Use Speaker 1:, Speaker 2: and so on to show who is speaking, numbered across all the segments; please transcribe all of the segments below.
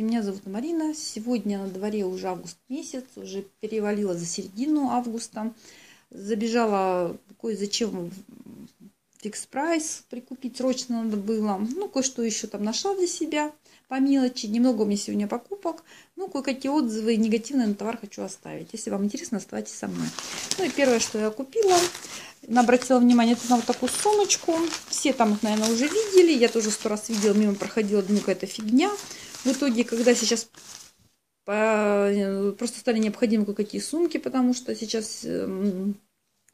Speaker 1: Меня зовут Марина. Сегодня на дворе уже август месяц, уже перевалила за середину августа. Забежала кое-зачем фикс прайс прикупить срочно надо было. Ну, кое-что еще там нашла для себя по мелочи. Немного у меня сегодня покупок. Ну, кое-какие отзывы негативные на товар хочу оставить. Если вам интересно, оставайтесь со мной. Ну и первое, что я купила, обратила внимание это на вот такую сумочку. Все там наверное, уже видели. Я тоже сто раз видела, мимо проходила, думаю, какая-то фигня. В итоге, когда сейчас по... просто стали необходимы кое-какие сумки, потому что сейчас эм,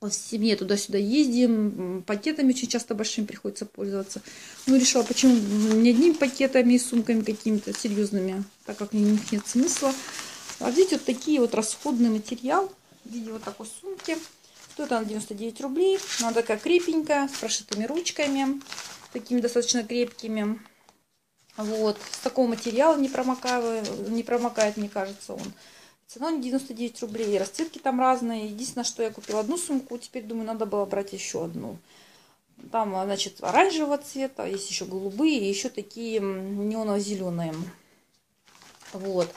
Speaker 1: в семье туда-сюда ездим, пакетами очень часто большими приходится пользоваться. Ну, решила, почему не одними пакетами и сумками какими-то серьезными, так как в них нет смысла. А видите, вот такие вот расходный материал в виде вот такой сумки. Стоит она 99 рублей. Она такая крепенькая, с прошитыми ручками, такими достаточно крепкими. Вот, с такого материала не промокает, не промокает, мне кажется, он. Цена 99 рублей. Расцветки там разные. Единственное, что я купила одну сумку. Теперь, думаю, надо было брать еще одну. Там, значит, оранжевого цвета. Есть еще голубые. Еще такие неоново-зеленые. Вот.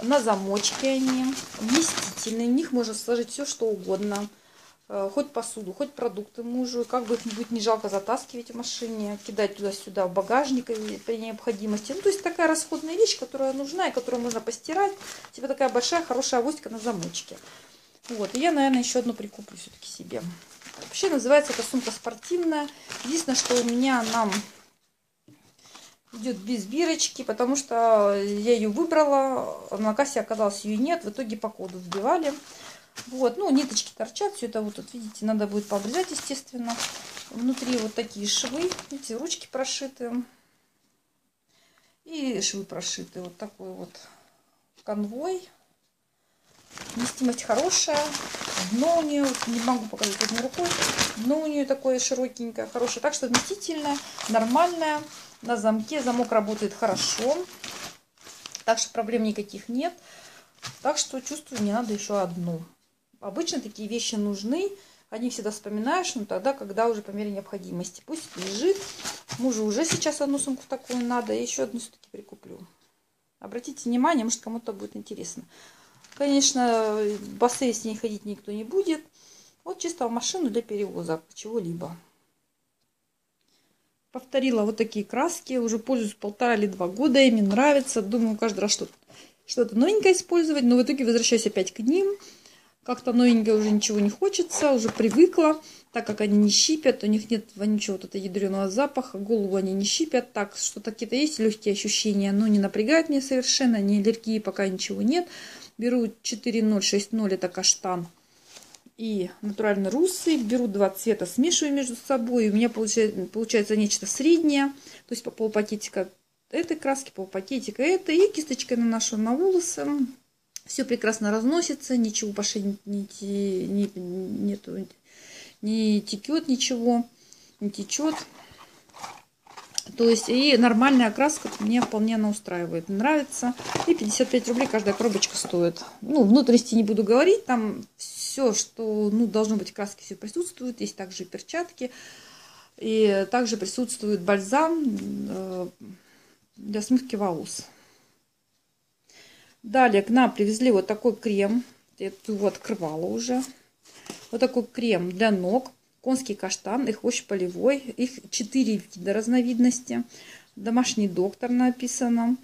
Speaker 1: На замочке они. Вместительные. В них можно сложить все, что угодно. Э, хоть посуду, хоть продукты мужу, как бы их будет не жалко затаскивать в машине, кидать туда-сюда в багажник при необходимости. Ну, то есть такая расходная вещь, которая нужна и которую можно постирать. Типа такая большая, хорошая авоська на замочке. Вот, и я, наверное, еще одну прикуплю все-таки себе. Вообще называется эта сумка спортивная. Единственное, что у меня она идет без бирочки, потому что я ее выбрала, на кассе оказалось ее нет, в итоге по коду вбивали. Вот, ну, ниточки торчат, все это вот, вот, видите, надо будет пообрезать, естественно. Внутри вот такие швы, видите, ручки прошиты. И швы прошиты. Вот такой вот конвой. Вместимость хорошая. Дно у нее, не могу показать одной рукой, дно у нее такое широкенькое, хорошее. Так что вместительное, нормальное. На замке замок работает хорошо. Так что проблем никаких нет. Так что чувствую, мне надо еще одну. Обычно такие вещи нужны, они всегда вспоминаешь, но тогда, когда уже по мере необходимости. Пусть лежит. Мужу уже сейчас одну сумку такую надо, и еще одну все-таки прикуплю. Обратите внимание, может кому-то будет интересно. Конечно, бассейн с ней ходить никто не будет. Вот чисто в машину для перевоза чего-либо. Повторила вот такие краски. Уже пользуюсь полтора или два года. Ими нравится. Думаю, каждый раз что-то что, -то, новенькое использовать. Но в итоге возвращаюсь опять к ним. Как-то новенькое уже ничего не хочется, уже привыкла, так как они не щипят, у них нет вонючего вот этого ядреного запаха, голову они не щипят, так что-то какие-то есть легкие ощущения, но не напрягают меня совершенно, ни аллергии пока ничего нет. Беру 4060, это каштан и натуральный русый. Беру два цвета, смешиваю между собой. У меня получается, получается нечто среднее. То есть по полпакетика этой краски, полпакетика этой. И кисточкой наношу на волосы. Все прекрасно разносится, ничего по шее не, не, нету, не текет ничего, не течет. То есть и нормальная окраска мне вполне она устраивает, нравится. И 55 рублей каждая коробочка стоит. Ну, внутренности не буду говорить, там все, что ну, должно быть в краске, все присутствует. Есть также и перчатки. И также присутствует бальзам э, для смывки волос. Далее к нам привезли вот такой крем. Я его открывала уже. Вот такой крем для ног. Конский каштан, их очень полевой. Их 4 вида разновидности. Домашний доктор написано.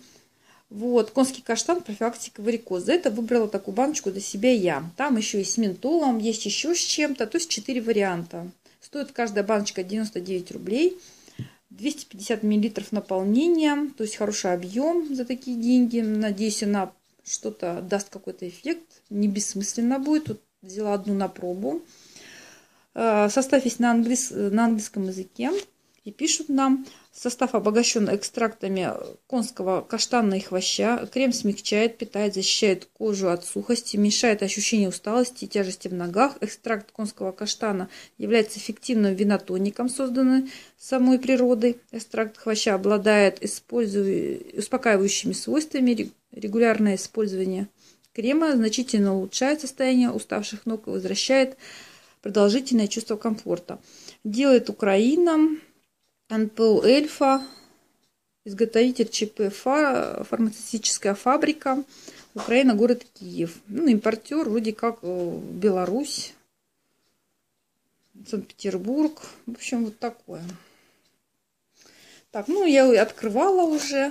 Speaker 1: Вот, конский каштан, профилактика варикоза. Это выбрала такую баночку для себя я. Там еще и с ментолом, есть еще с чем-то. То есть 4 варианта. Стоит каждая баночка 99 рублей. 250 миллилитров наполнения. То есть хороший объем за такие деньги. Надеюсь, она что-то даст какой-то эффект. Не бессмысленно будет. Тут взяла одну на пробу. Э, состав есть на, английс... на английском языке. И пишут нам, состав обогащен экстрактами конского каштана и хвоща. Крем смягчает, питает, защищает кожу от сухости, уменьшает ощущение усталости и тяжести в ногах. Экстракт конского каштана является эффективным винотоником, созданным самой природой. Экстракт хвоща обладает успокаивающими свойствами, Регулярное использование крема значительно улучшает состояние уставших ног и возвращает продолжительное чувство комфорта. Делает Украина, НПО Эльфа, изготовитель ЧП фармацевтическая фабрика, Украина, город Киев. Ну, импортер вроде как э, Беларусь, Санкт-Петербург. В общем, вот такое. Так, ну, я открывала уже.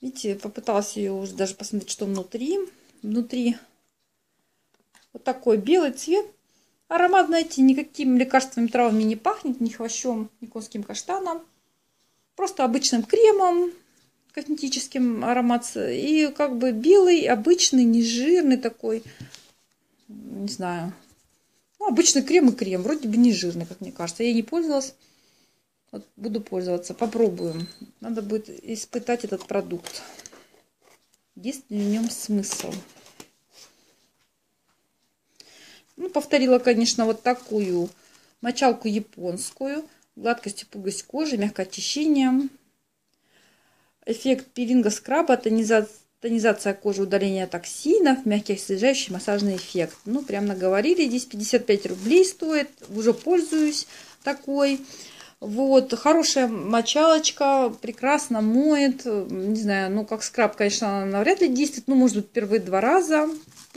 Speaker 1: Видите, попыталась ее уже даже посмотреть, что внутри. Внутри вот такой белый цвет. Аромат, знаете, никакими лекарственными травами не пахнет, ни хвощом, ни конским каштаном. Просто обычным кремом косметическим аромат. И как бы белый, обычный, не жирный такой. Не знаю. Ну, обычный крем и крем. Вроде бы не жирный, как мне кажется. Я не пользовалась. Вот буду пользоваться. Попробуем. Надо будет испытать этот продукт. Есть ли в нем смысл? Ну, повторила, конечно, вот такую мочалку японскую. Гладкость и пугость кожи, мягкое очищение. Эффект пилинга скраба, тонизация, тонизация кожи, удаление токсинов, мягкий освежающий массажный эффект. Ну, прям наговорили. Здесь 55 рублей стоит. Уже пользуюсь такой. Вот, хорошая мочалочка, прекрасно моет. Не знаю, ну, как скраб, конечно, навряд ли действует. Ну, может быть, первые два раза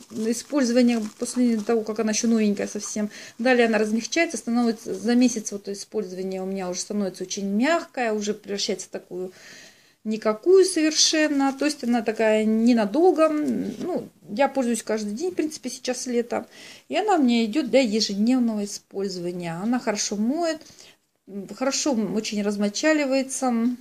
Speaker 1: использования после того, как она еще новенькая совсем. Далее она размягчается, становится за месяц вот использования у меня уже становится очень мягкая, уже превращается в такую никакую совершенно. То есть она такая ненадолго. Ну, я пользуюсь каждый день, в принципе, сейчас лето. И она мне идет для ежедневного использования. Она хорошо моет, хорошо очень размочаливается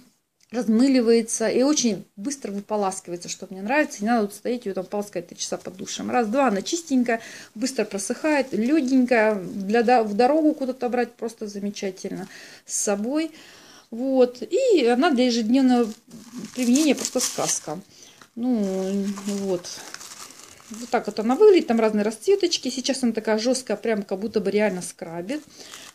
Speaker 1: размыливается и очень быстро выполаскивается, что мне нравится. Не надо вот стоять ее там полоскать 3 часа под душем. Раз-два, она чистенькая, быстро просыхает, легенькая. Для, в дорогу куда-то брать просто замечательно с собой. Вот. И она для ежедневного применения просто сказка. Ну, вот. Вот так вот она выглядит, там разные расцветочки. Сейчас она такая жесткая, прям как будто бы реально скрабит.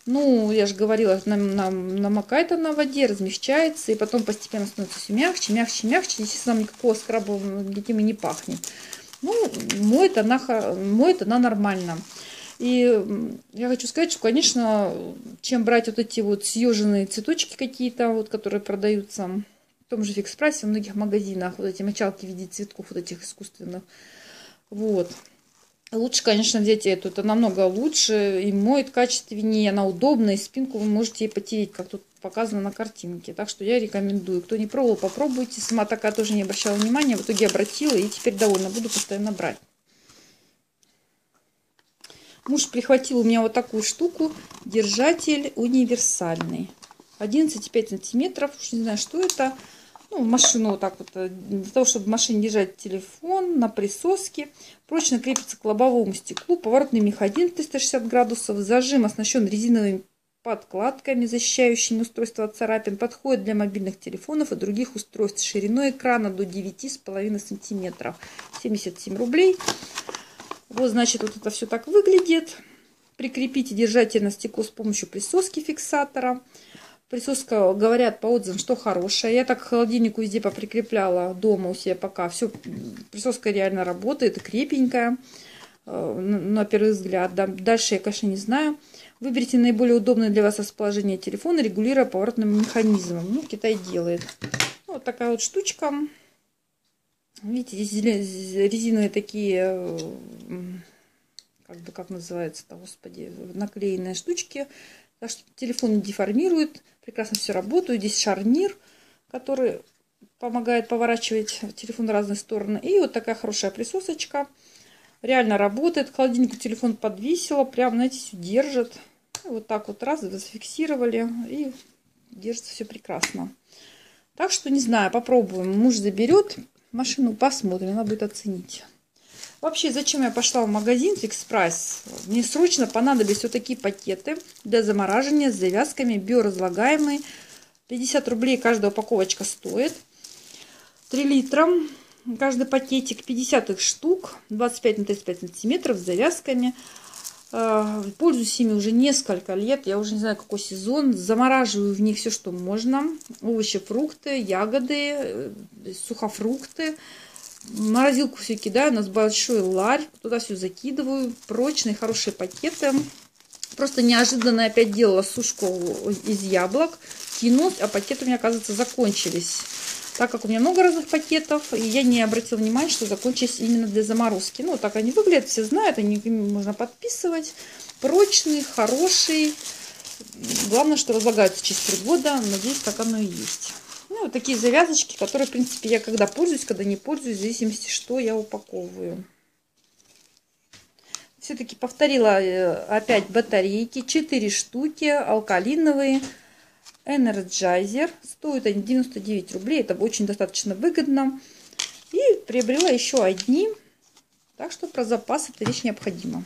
Speaker 1: Ну, я же говорила, нам, нам намокает она в воде, размягчается, и потом постепенно становится все мягче, мягче, мягче. Естественно, никакого скраба этим и не пахнет. Ну, моет она, моет она нормально. И я хочу сказать, что, конечно, чем брать вот эти вот съеженные цветочки какие-то, вот, которые продаются в том же фикс-прайсе, в многих магазинах, вот эти мочалки в виде цветков вот этих искусственных, вот, Лучше, конечно, взять эту. Это намного лучше и моет качественнее, она удобная, и спинку вы можете ей потереть, как тут показано на картинке. Так что я рекомендую. Кто не пробовал, попробуйте. Сама такая тоже не обращала внимания. В итоге обратила и теперь довольна. Буду постоянно брать. Муж прихватил у меня вот такую штуку. Держатель универсальный. 11,5 сантиметров. Уж не знаю, что это ну, машину вот так вот, э, для того, чтобы в машине держать телефон на присоске. Прочно крепится к лобовому стеклу, поворотный механизм 360 градусов, зажим оснащен резиновыми подкладками, защищающими устройство от царапин, подходит для мобильных телефонов и других устройств шириной экрана до 9,5 сантиметров. 77 рублей. Вот, значит, вот это все так выглядит. Прикрепите держатель на стекло с помощью присоски фиксатора. Присоска, говорят по отзывам, что хорошая. Я так к холодильнику везде поприкрепляла дома у себя пока. Все, присоска реально работает, крепенькая, э, на первый взгляд. Дальше я, конечно, не знаю. Выберите наиболее удобное для вас расположение телефона, регулируя поворотным механизмом. Ну, Китай делает. Вот такая вот штучка. Видите, здесь резиновые такие, э, как бы, как называется-то, господи, наклеенные штучки так что телефон не деформирует, прекрасно все работает. Здесь шарнир, который помогает поворачивать телефон в разные стороны. И вот такая хорошая присосочка. Реально работает. К холодильнику телефон подвесила. Прям, знаете, все держит. Вот так вот раз зафиксировали. И держится все прекрасно. Так что, не знаю, попробуем. Муж заберет машину, посмотрим. Надо будет оценить. Вообще, зачем я пошла в магазин Fix Price? Мне срочно понадобились вот такие пакеты для замораживания с завязками, биоразлагаемые. 50 рублей каждая упаковочка стоит. 3 литра. Каждый пакетик 50 их штук, 25 на 35 сантиметров с завязками. Э, пользуюсь ими уже несколько лет. Я уже не знаю, какой сезон. Замораживаю в них все, что можно. Овощи, фрукты, ягоды, э, сухофрукты морозилку все кидаю, у нас большой ларь, туда все закидываю, прочные, хорошие пакеты. Просто неожиданно опять делала сушку из яблок, кинулась, а пакеты у меня, оказывается, закончились. Так как у меня много разных пакетов, и я не обратила внимания, что закончились именно для заморозки. Ну, так они выглядят, все знают, они можно подписывать. Прочный, хороший. Главное, что разлагаются через три года. Надеюсь, так оно и есть. Ну, вот такие завязочки, которые, в принципе, я когда пользуюсь, когда не пользуюсь, в зависимости, что я упаковываю. Все-таки повторила э, опять батарейки. 4 штуки, алкалиновые. Energizer. Стоят они 99 рублей. Это очень достаточно выгодно. И приобрела еще одни. Так что про запас эта вещь необходима.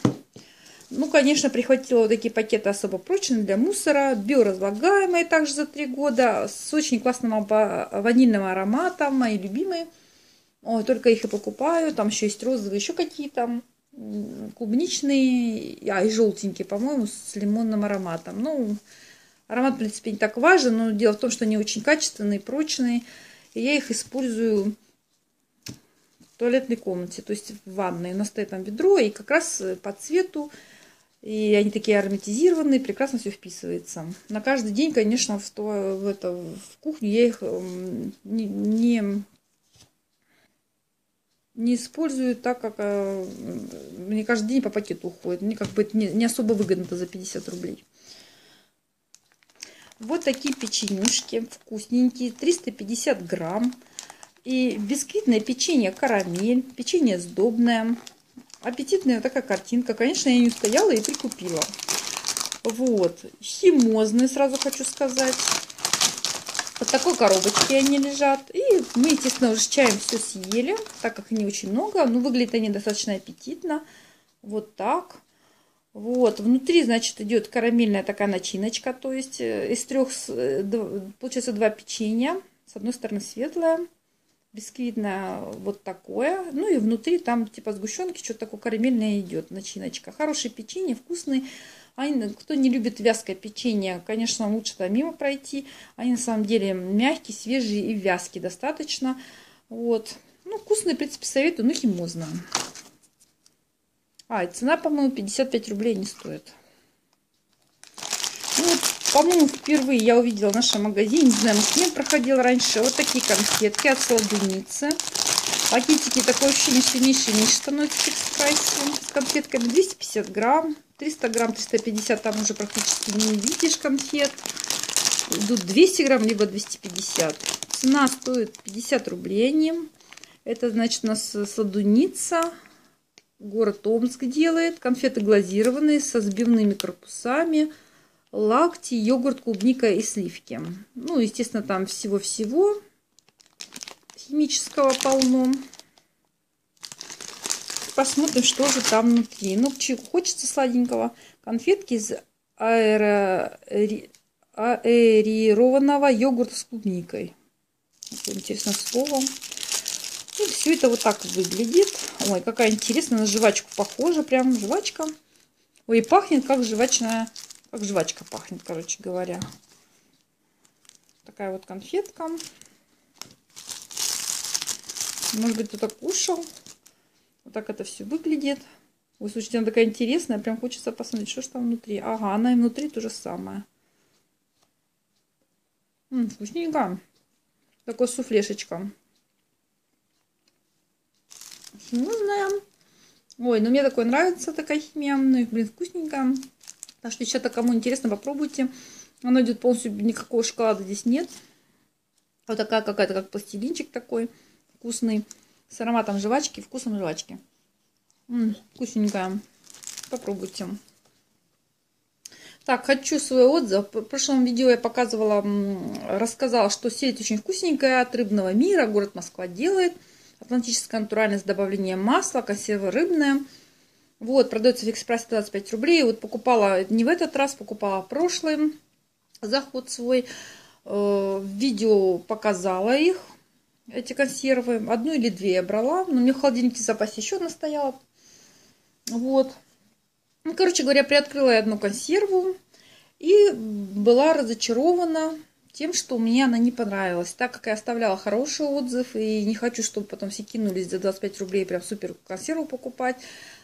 Speaker 1: Ну, конечно, прихватила вот такие пакеты особо прочные для мусора, биоразлагаемые также за три года, с очень классным ванильным ароматом, мои любимые. Ой, только их и покупаю, там еще есть розовые, еще какие-то клубничные, а и желтенькие, по-моему, с лимонным ароматом. Ну, аромат, в принципе, не так важен, но дело в том, что они очень качественные, прочные, и я их использую в туалетной комнате, то есть в ванной. У нас стоит там ведро, и как раз по цвету и они такие ароматизированные, прекрасно все вписывается. На каждый день, конечно, в, то, в, это, в кухню я их эм, не, не, не использую так, как э, мне каждый день по пакету уходит. Мне как бы это не, не особо выгодно за 50 рублей. Вот такие печенюшки вкусненькие, 350 грамм. И бисквитное печенье карамель, печенье сдобное. Аппетитная такая картинка. Конечно, я не устояла и прикупила. Вот. Химозные, сразу хочу сказать. Вот такой коробочке они лежат. И мы, естественно, уже с чаем все съели, так как они очень много. Но выглядят они достаточно аппетитно. Вот так. Вот, внутри, значит, идет карамельная такая начиночка, то есть э, из трех, э, получается, два печенья. С одной стороны светлая, бисквитное вот такое. Ну и внутри там типа сгущенки, что-то такое карамельное идет, начиночка. Хорошее печенье, вкусный. Они, кто не любит вязкое печенье, конечно, лучше там мимо пройти. Они на самом деле мягкие, свежие и вязкие достаточно. Вот. Ну, вкусные, в принципе, советую, но химозно. А, и цена, по-моему, 55 рублей не стоит. По-моему, впервые я увидела в нашем магазине, не знаю, может, не проходил раньше, вот такие конфетки от Сладуницы. Пакетики такое ощущение, что меньше и меньше становится фикс С конфетками 250 грамм, 300 грамм, 350, там уже практически не видишь конфет. Идут 200 грамм, либо 250. Цена стоит 50 рублей. Это, значит, у нас Сладуница. Город Омск делает. Конфеты глазированные со сбивными корпусами лакти, йогурт, клубника и сливки. Ну, естественно, там всего-всего химического полно. Посмотрим, что же там внутри. Ну, хочется сладенького. Конфетки из аэрированного йогурта с клубникой. Такое интересное слово. И все это вот так выглядит. Ой, какая интересная, на жвачку похожа. Прям жвачка. Ой, пахнет как жвачная как жвачка пахнет, короче говоря. Такая вот конфетка. Может быть, кто-то кушал. Вот так это все выглядит. Вы слушайте, она такая интересная. Прям хочется посмотреть, что же там внутри. Ага, она и внутри то же самое. М -м, вкусненько. Такой суфлешечка. Химозная. Ой, ну мне такое нравится, такая химия. Ну и, блин, вкусненько. Так что, сейчас кому интересно, попробуйте. Оно идет полностью, никакого шоколада здесь нет. Вот такая какая-то, как пластилинчик такой вкусный. С ароматом жвачки, вкусом жвачки. М -м, вкусненькая. Попробуйте. Так, хочу свой отзыв. В прошлом видео я показывала, рассказала, что сеть очень вкусненькая от рыбного мира. Город Москва делает. Атлантическая натуральность с добавлением масла, консервы рыбные. Вот, продается в экспрессе 25 рублей. Вот покупала не в этот раз, покупала прошлый заход свой. Э, видео показала их, эти консервы. Одну или две я брала. Но мне в холодильнике в еще одна стояла. Вот. Ну, короче говоря, приоткрыла я одну консерву. И была разочарована тем, что мне она не понравилась. Так как я оставляла хороший отзыв, и не хочу, чтобы потом все кинулись за 25 рублей прям супер консерву покупать,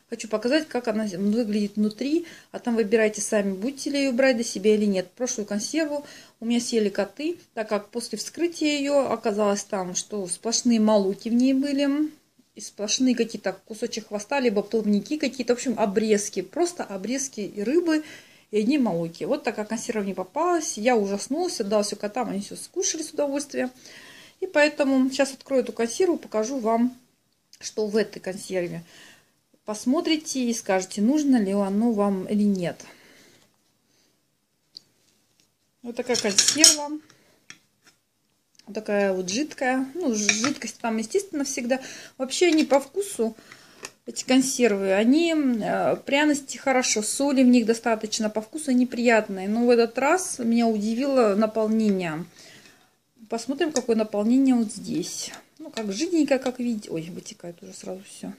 Speaker 1: Хочу показать, как она выглядит внутри, а там выбирайте сами, будете ли ее брать до себя или нет. Прошлую консерву у меня съели коты, так как после вскрытия ее оказалось там, что сплошные малуки в ней были, и сплошные какие-то кусочек хвоста, либо плавники какие-то, в общем, обрезки, просто обрезки и рыбы, и одни малуки. Вот такая консерва не попалась, я ужаснулась, отдала все котам, они все скушали с удовольствием. И поэтому сейчас открою эту консерву, покажу вам, что в этой консерве посмотрите и скажете, нужно ли оно вам или нет. Вот такая консерва. Вот такая вот жидкая. Ну, жидкость там, естественно, всегда. Вообще они по вкусу, эти консервы, они э, пряности хорошо, соли в них достаточно, по вкусу они приятные. Но в этот раз меня удивило наполнение. Посмотрим, какое наполнение вот здесь. Ну, как жиденькое, как видите. Ой, вытекает уже сразу все.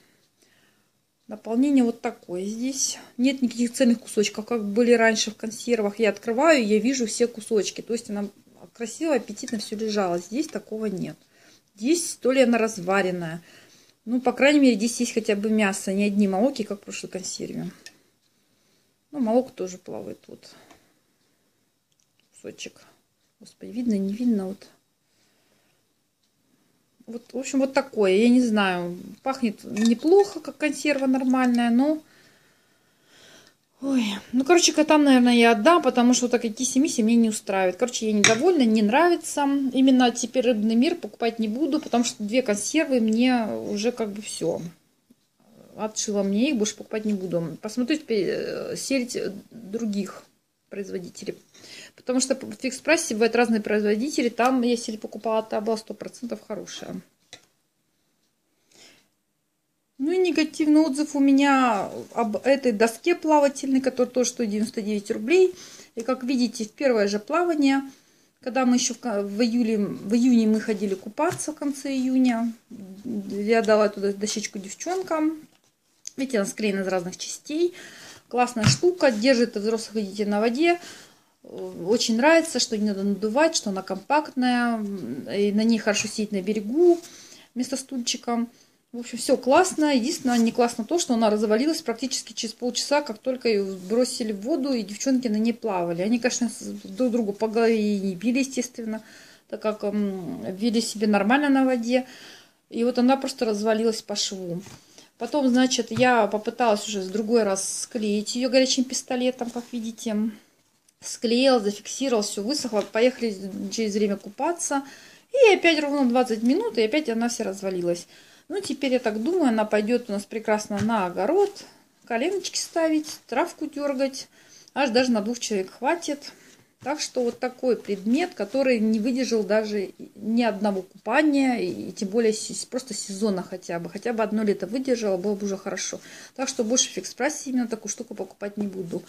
Speaker 1: Наполнение вот такое здесь. Нет никаких цельных кусочков, как были раньше в консервах. Я открываю, я вижу все кусочки. То есть она красиво, аппетитно все лежало. Здесь такого нет. Здесь то ли она разваренная. Ну, по крайней мере, здесь есть хотя бы мясо, не одни молоки, как в прошлой консерве. Ну, молок тоже плавает вот. Кусочек. Господи, видно, не видно, вот вот, в общем, вот такое. Я не знаю. Пахнет неплохо, как консерва нормальная, но... Ой, ну, короче, котам, наверное, я отдам, потому что вот такие киси-миси мне не устраивает. Короче, я недовольна, не нравится. Именно теперь рыбный мир покупать не буду, потому что две консервы мне уже как бы все. Отшила мне их, больше покупать не буду. Посмотрю теперь э, сеть других производителей. Потому что в фикс прайсе бывают разные производители. Там, если покупала, то была 100% хорошая. Ну и негативный отзыв у меня об этой доске плавательной, которая тоже стоит 99 рублей. И как видите, в первое же плавание, когда мы еще в, в, июле, в июне мы ходили купаться в конце июня, я дала туда дощечку девчонкам. Видите, она склеена из разных частей. Классная штука, держит взрослых детей на воде. Очень нравится, что не надо надувать, что она компактная, и на ней хорошо сидеть на берегу вместо стульчика. В общем, все классно. Единственное, не классно то, что она развалилась практически через полчаса, как только ее бросили в воду, и девчонки на ней плавали. Они, конечно, друг другу по голове и не били, естественно, так как вели себе нормально на воде. И вот она просто развалилась по шву. Потом, значит, я попыталась уже с другой раз склеить ее горячим пистолетом, как видите склеил, зафиксировал, все высохло, поехали через время купаться. И опять ровно 20 минут, и опять она вся развалилась. Ну, теперь, я так думаю, она пойдет у нас прекрасно на огород, коленочки ставить, травку дергать. Аж даже на двух человек хватит. Так что вот такой предмет, который не выдержал даже ни одного купания, и тем более просто сезона хотя бы. Хотя бы одно лето выдержала, было бы уже хорошо. Так что больше в Fix именно такую штуку покупать не буду.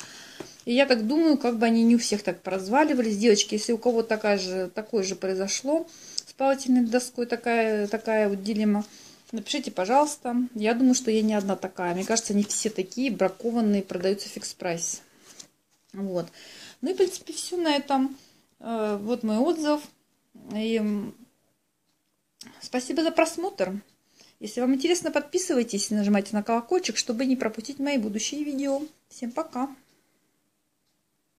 Speaker 1: И я так думаю, как бы они не у всех так поразваливались. Девочки, если у кого такая же, такое же произошло с плавательной доской, такая, такая вот дилемма, напишите, пожалуйста. Я думаю, что я не одна такая. Мне кажется, они все такие бракованные, продаются Fix Price. Вот. Ну и, в принципе, все на этом. Э, вот мой отзыв. И спасибо за просмотр. Если вам интересно, подписывайтесь и нажимайте на колокольчик, чтобы не пропустить мои будущие видео. Всем пока!